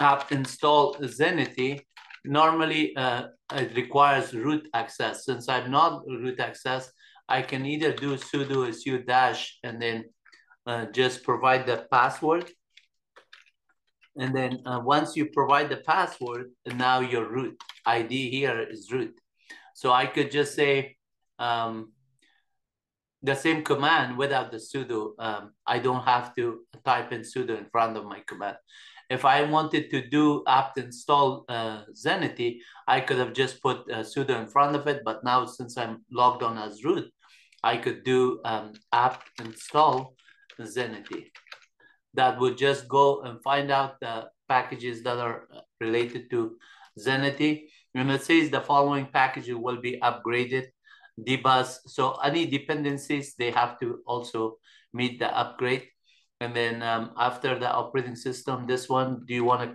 apt install Zenity, normally uh, it requires root access. Since I'm not root access, I can either do sudo su dash and then uh, just provide the password. And then uh, once you provide the password, now your root ID here is root. So I could just say um, the same command without the sudo. Um, I don't have to type in sudo in front of my command. If I wanted to do apt install uh, Zenity, I could have just put uh, sudo in front of it. But now since I'm logged on as root, I could do um, apt install Zenity. That would just go and find out the packages that are related to Zenity. And it says the following packages will be upgraded, dbus. So any dependencies, they have to also meet the upgrade. And then um, after the operating system, this one, do you want to